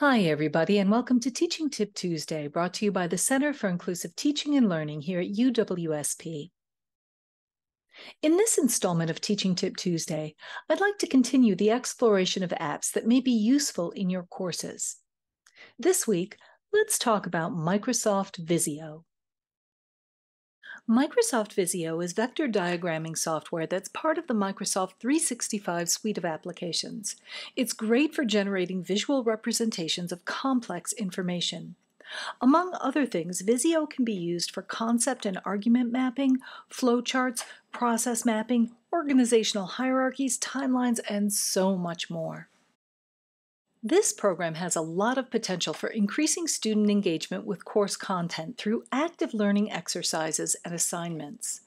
Hi, everybody, and welcome to Teaching Tip Tuesday, brought to you by the Center for Inclusive Teaching and Learning here at UWSP. In this installment of Teaching Tip Tuesday, I'd like to continue the exploration of apps that may be useful in your courses. This week, let's talk about Microsoft Visio. Microsoft Visio is vector diagramming software that's part of the Microsoft 365 suite of applications. It's great for generating visual representations of complex information. Among other things, Visio can be used for concept and argument mapping, flowcharts, process mapping, organizational hierarchies, timelines, and so much more. This program has a lot of potential for increasing student engagement with course content through active learning exercises and assignments.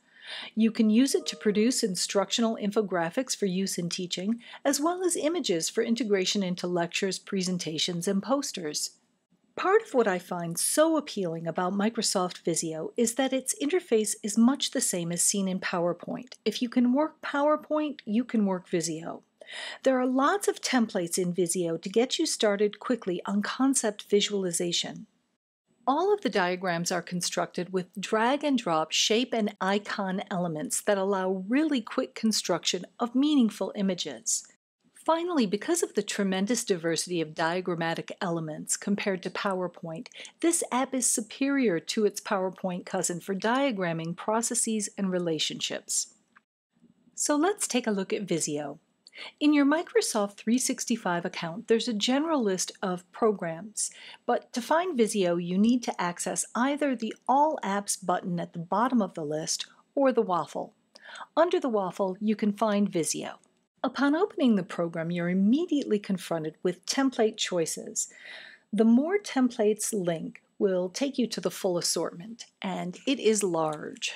You can use it to produce instructional infographics for use in teaching, as well as images for integration into lectures, presentations, and posters. Part of what I find so appealing about Microsoft Visio is that its interface is much the same as seen in PowerPoint. If you can work PowerPoint, you can work Visio. There are lots of templates in Visio to get you started quickly on concept visualization. All of the diagrams are constructed with drag and drop shape and icon elements that allow really quick construction of meaningful images. Finally, because of the tremendous diversity of diagrammatic elements compared to PowerPoint, this app is superior to its PowerPoint cousin for diagramming processes and relationships. So let's take a look at Visio. In your Microsoft 365 account, there's a general list of programs, but to find Visio, you need to access either the All Apps button at the bottom of the list or the waffle. Under the waffle, you can find Visio. Upon opening the program, you're immediately confronted with template choices. The More Templates link will take you to the full assortment, and it is large.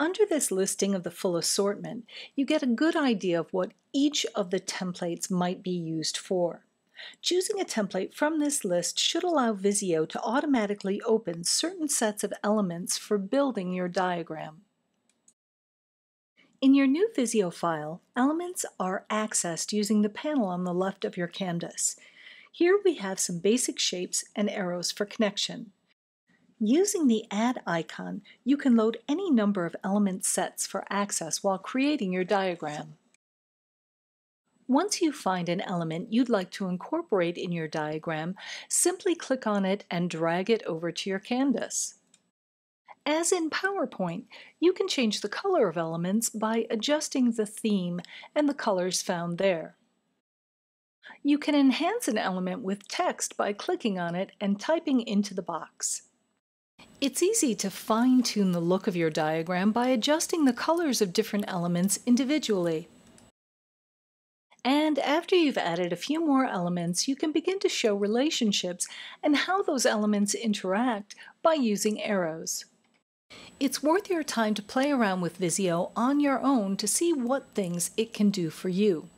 Under this listing of the full assortment, you get a good idea of what each of the templates might be used for. Choosing a template from this list should allow Visio to automatically open certain sets of elements for building your diagram. In your new Visio file, elements are accessed using the panel on the left of your canvas. Here we have some basic shapes and arrows for connection. Using the Add icon, you can load any number of element sets for access while creating your diagram. Once you find an element you'd like to incorporate in your diagram, simply click on it and drag it over to your canvas. As in PowerPoint, you can change the color of elements by adjusting the theme and the colors found there. You can enhance an element with text by clicking on it and typing into the box. It's easy to fine-tune the look of your diagram by adjusting the colors of different elements individually. And after you've added a few more elements, you can begin to show relationships and how those elements interact by using arrows. It's worth your time to play around with Visio on your own to see what things it can do for you.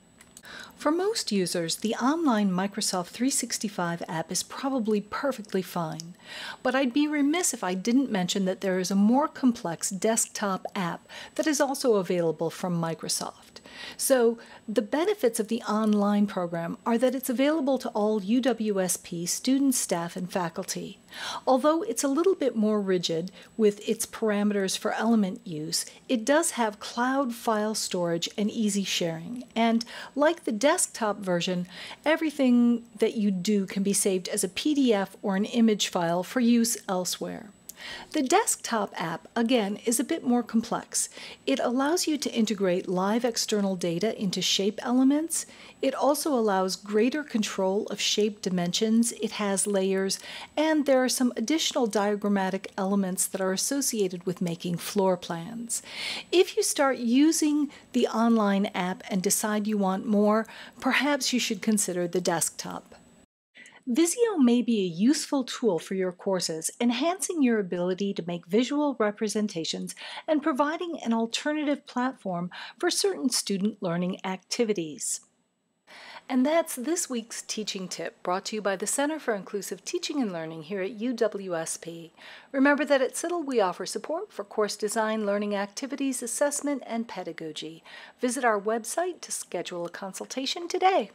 For most users, the online Microsoft 365 app is probably perfectly fine, but I'd be remiss if I didn't mention that there is a more complex desktop app that is also available from Microsoft. So the benefits of the online program are that it's available to all UWSP students, staff, and faculty. Although it's a little bit more rigid with its parameters for element use, it does have cloud file storage and easy sharing. And like the desktop version, everything that you do can be saved as a PDF or an image file for use elsewhere. The desktop app, again, is a bit more complex. It allows you to integrate live external data into shape elements. It also allows greater control of shape dimensions. It has layers, and there are some additional diagrammatic elements that are associated with making floor plans. If you start using the online app and decide you want more, perhaps you should consider the desktop. Visio may be a useful tool for your courses, enhancing your ability to make visual representations and providing an alternative platform for certain student learning activities. And that's this week's teaching tip brought to you by the Center for Inclusive Teaching and Learning here at UWSP. Remember that at CITL we offer support for course design, learning activities, assessment, and pedagogy. Visit our website to schedule a consultation today.